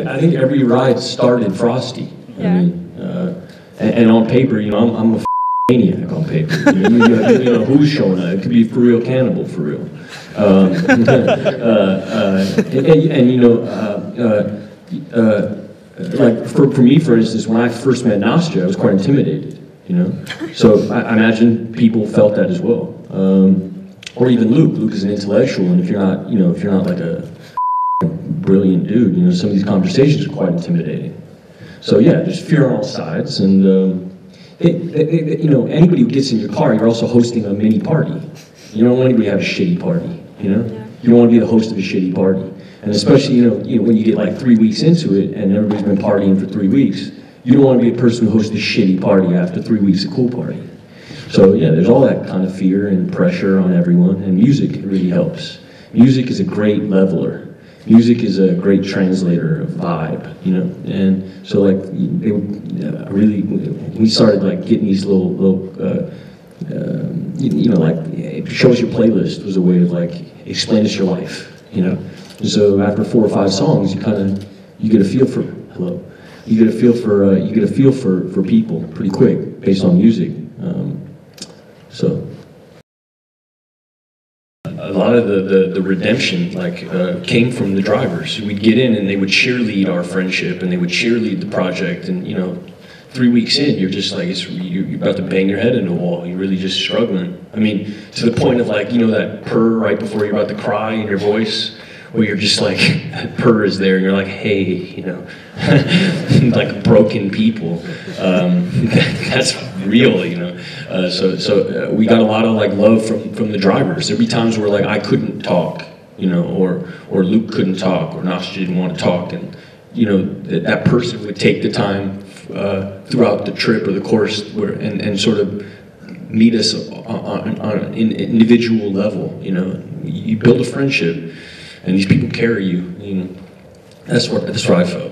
I think every ride started frosty. Yeah. I mean, uh, and, and on paper, you know, I'm, I'm a f- maniac on paper. You know, you, know, you know, who's showing up? It could be for real cannibal for real. Um, uh, uh, and, and, and, you know, uh, uh, uh, like for, for me, for instance, when I first met Nastja, I was quite intimidated. You know, so I, I imagine people felt that as well. Um, or even Luke. Luke is an intellectual, and if you're not, you know, if you're not like a brilliant dude. You know, some of these conversations are quite intimidating. So yeah, there's fear on all sides, and um, it, it, it- you know, anybody who gets in your car, you're also hosting a mini party. You don't want anybody to have a shitty party. You know, Yeah. you don't want to be the host of a shitty party, and especially you know, you know, when you get like three weeks into it, and everybody's been partying for three weeks, you don't want to be a person who hosts a shitty party after three weeks of cool party. So yeah, there's all that kind of fear and pressure on everyone, and music really helps. Music is a great leveler. Music is a great translator of vibe, you know. And so like, it, uh, really, we started like getting these little little. Uh, um, you, you know, like it shows your playlist was a way of like explain us your life, you know. And so after four or five songs, you kind of you get a feel for hello, you get a feel for uh, you get a feel for for people pretty quick based on music. Um, so lot of the, the, the redemption like uh, came from the drivers. We'd get in and they would cheerlead our friendship and they would cheerlead the project. And you know, three weeks in, you're just like you're about to bang your head into a wall. You're really just struggling. I mean, to the point of like you know that purr right before you're about to cry in your voice. Where you're just like, that purr is there, and you're like, hey, you know, like broken people. Um, that's real, you know. Uh, so so uh, we got a lot of like love from from the drivers. There'd be times where like I couldn't talk, you know, or or Luke couldn't talk, or Nastja didn't want to talk, and you know that, that person would take the time uh, throughout the trip or the course where and, and sort of meet us on, on, on an individual level. You know, you build a friendship, and these people carry you. You know, that's what that's what I felt.